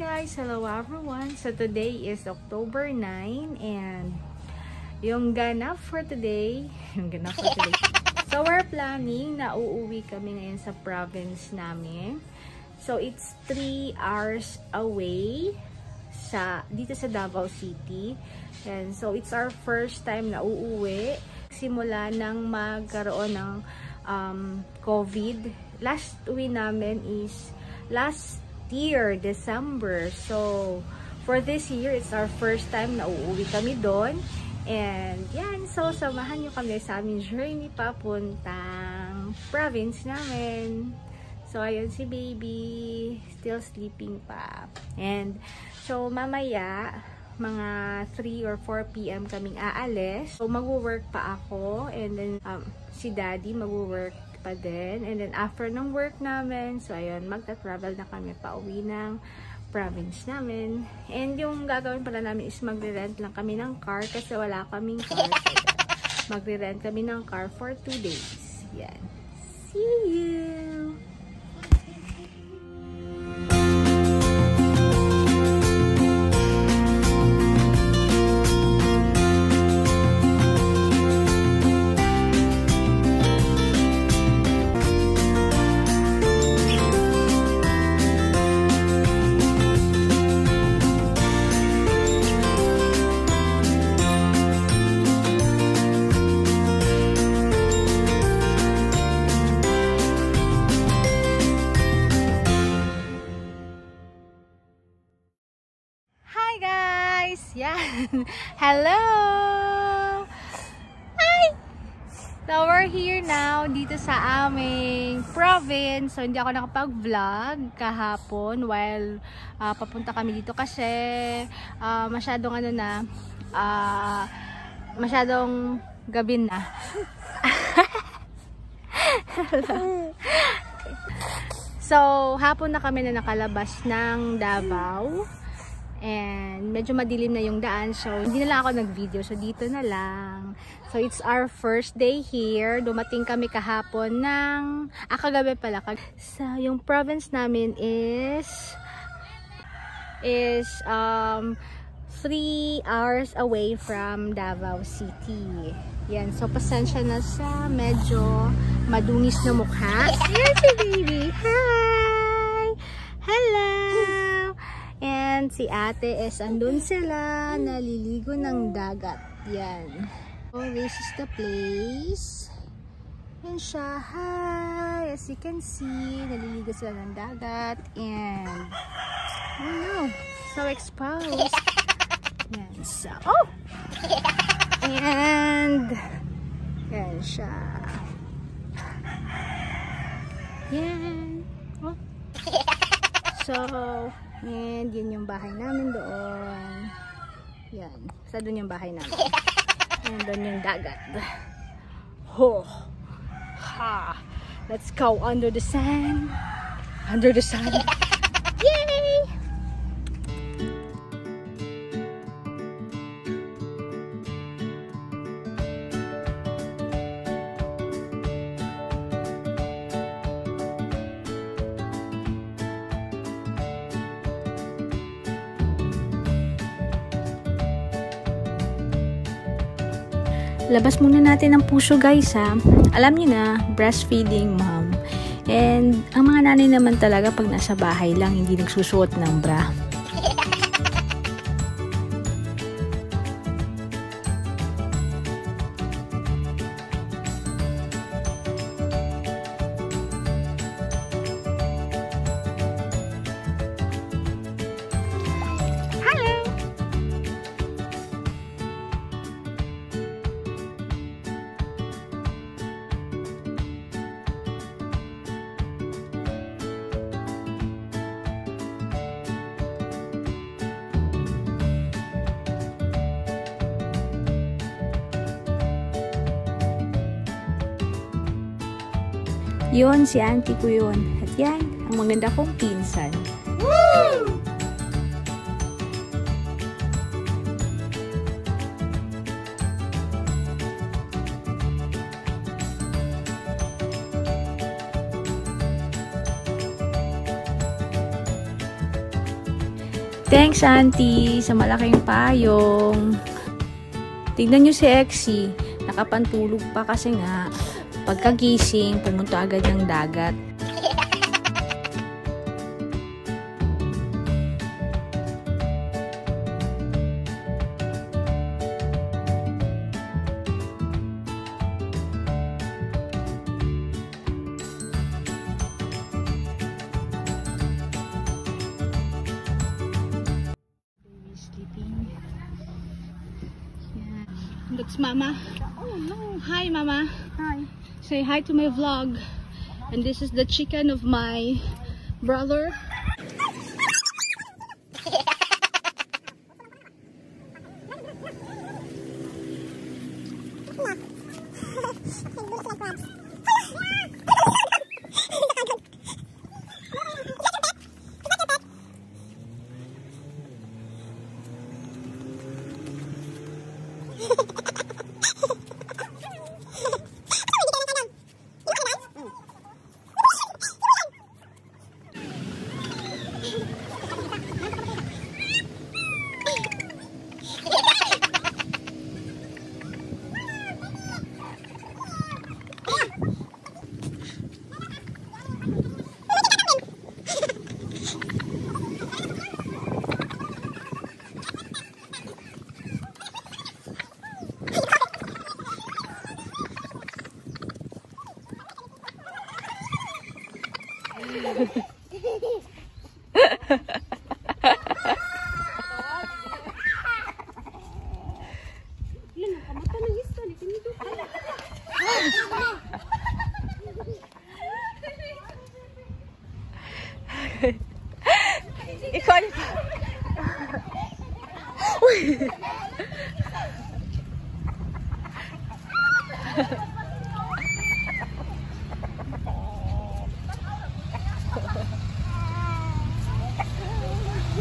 guys! Hello everyone! So, today is October 9 and yung ganap for today, yung ganap for today. So, we're planning na uuwi kami ngayon sa province namin. So, it's 3 hours away sa dito sa Davao City. And so, it's our first time na uuwi. Simula nang magkaroon ng um, COVID. Last uwi namin is last year, December. So, for this year, it's our first time na uuwi kami doon. And, yan. So, samahan nyo kami sa aming journey papuntang province namin. So, ayun si baby. Still sleeping pa. And, so, mamaya, mga 3 or 4 p.m. kaming aalis. So, mag-work pa ako. And then, um, si daddy mag-work pa din. And then, after ng work namin, so, ayun, magta-travel na kami pa uwi ng province namin. And yung gagawin pala namin is magre-rent lang kami ng car kasi wala kaming car. So, magre-rent kami ng car for 2 days. Yan. See you! Hello! Hi! So we're here now dito sa aming province. So hindi ako nakapag-vlog kahapon while ah, papunta kami dito kasi ah, masyadong ano na ah, masyadong gabi na. so hapon na kami na nakalabas ng Davao. And medyo madilim na yung daan. So, hindi na lang ako nag-video. So, dito na lang. So, it's our first day here. Dumating kami kahapon ng... Ah, kagabi pala. So, yung province namin is... is um 3 hours away from Davao City. Yan. So, pasensya na sa medyo madungis na mukha. Si baby. Hi! Hello! And si ate is andun sila, naliligo ng dagat. Yan. So, this is the place. Yan siya. Hi! As you can see, naliligo sila ng dagat. And, oh no, so exposed. Yan. So, oh! And, yan siya. Yan. Oh. So, and yun yung bahay namin doon. Yan. Sa doon yung bahay namin. And doon yung dagat. Ho! Ha! Let's go under the sun. Under the sun. labas muna natin ang puso guys ha. Alam niyo na, breastfeeding mom. And ang mga nanay naman talaga pag nasa bahay lang, hindi nagsusuot ng bra. Yun, si auntie ko yun. At yan, ang maganda kong pinsan. Woo! Thanks, Auntie, sa malaking payong. Tignan nyo si Exie. Nakapantulog pa kasi nga. Pagkagising, pumunta agad ng dagat. That's Mama. Oh no. Hi, Mama. Hi. Say hi to my vlog. And this is the chicken of my brother.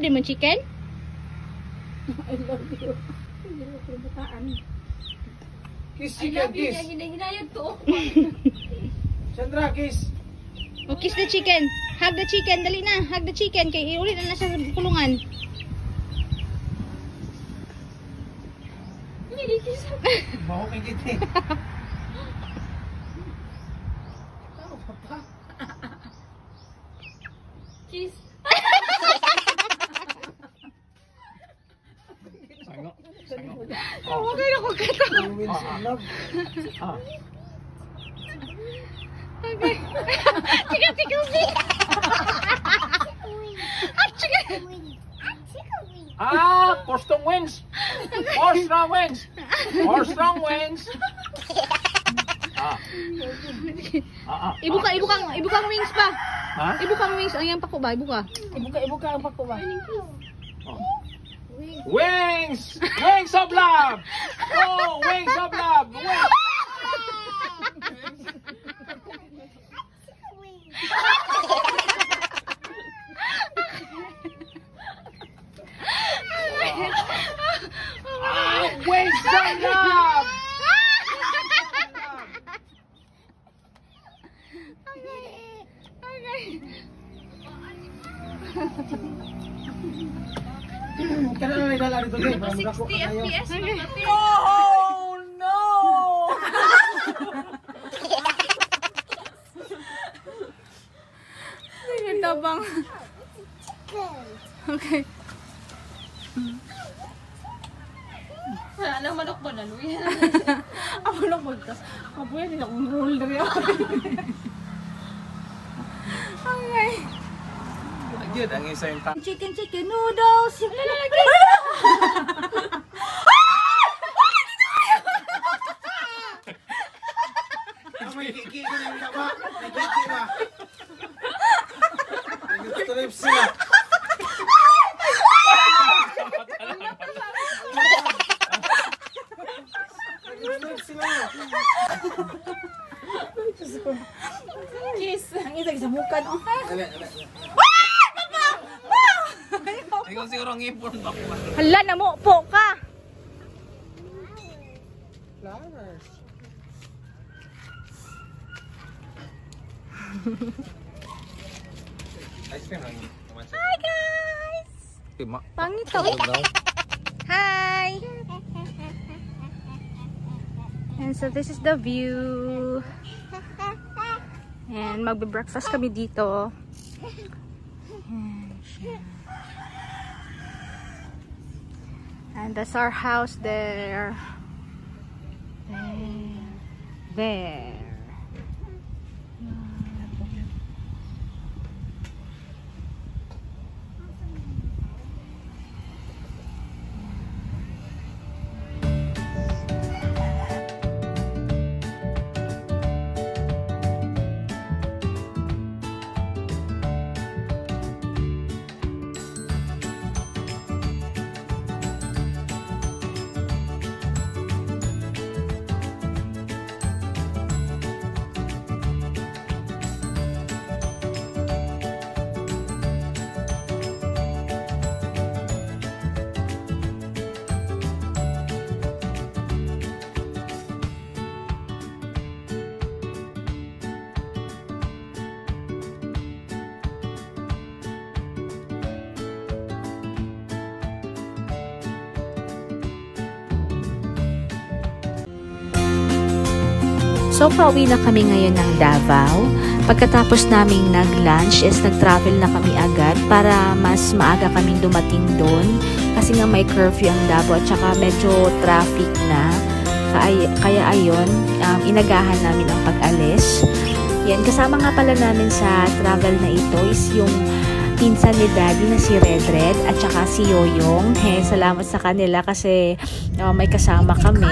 Love din mo chicken? Kiss chicken, kiss. Sandra, kiss. O kiss the chicken. Hug the chicken. Dali na. Hug the chicken. Kay iulit na na siya sa kulungan. Baho kay kiti. Sango. Sango. Oo, kaya ako kata. Two wins in Ah. Okay. Chicken, chicken, chicken. Ah. Ah, four strong wins. Four strong wins. Four strong wins. Ah. Ah, ah. Ibuka, ibuka, ibuka ang wings pa. Ha? Ibuka ang wings. Ang yan pa ko ba? Ibuka. Ibuka, ibuka ang pako ba? Oh. Wings! Wings of love! Oh, wings of love! Wings! Ah, wings of love! 60 FPS. Oh, no! Sige, tabang. Okay. Wala nang manok ba na, Luya? Ako lang magkas. Kabuya, hindi akong roll na rin ako. Okay. Ayun, ang isa yung Chicken, chicken noodles. Lalagay. Ah, may kiki ko yung tama. May kiki ba? Kiss. Ang isa sa mukha no. Ikaw siguro ang ipon ba? Hala na mo po ka. Flowers. Ice cream lang. Hi guys. Pangit to. Hi. And so this is the view. And magbe-breakfast kami dito. And that's our house there. There. So, pauwi na kami ngayon ng Davao. Pagkatapos naming nag-lunch is nag-travel na kami agad para mas maaga kaming dumating doon. Kasi nga may curfew ang Davao at saka medyo traffic na. Kaya, kaya ayun, um, inagahan namin ang pag-alis. Yan, kasama nga pala namin sa travel na ito is yung pinsan ni Daddy na si Red Red at saka si Yoyong. Eh, salamat sa kanila kasi uh, may kasama kami.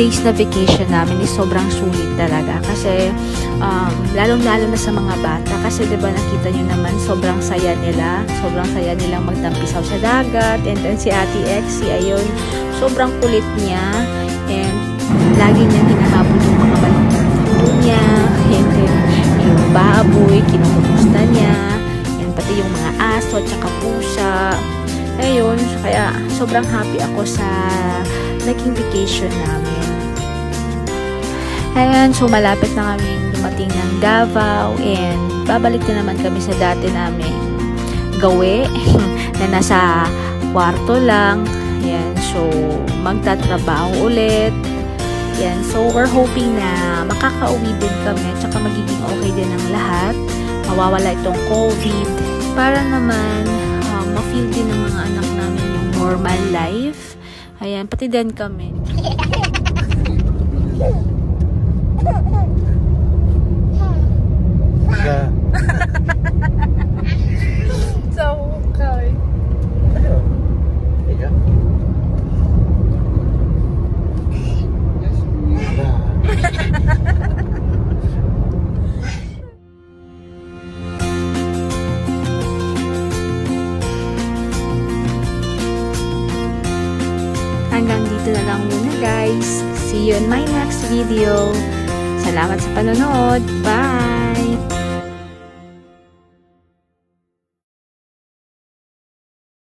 Days na vacation namin is sobrang sulit talaga. Kasi um, lalong-lalo na sa mga bata. Kasi 'di ba nakita niyo naman sobrang saya nila. Sobrang saya nilang magtampisaw sa dagat. And then si Ate X si ayun sobrang kulit niya. And lagi niyang hinahabol yung mga balong niya. And then yung baboy kinukumusta niya. And pati yung mga aso at saka pusa. Ayun kaya sobrang happy ako sa naging vacation namin. Ayan, so malapit na kami dumating ng Davao and babalik na naman kami sa dati namin gawi na nasa kwarto lang. Ayan, so magtatrabaho ulit. Ayan, so we're hoping na makakauwi din kami at saka magiging okay din ang lahat. Mawawala itong COVID para naman um, ma-feel din ng mga anak namin yung normal life. Ayan, pati din kami. so, okay. Hanggang dito na lang muna guys. See you in my next video. Salamat sa panonood. Bye!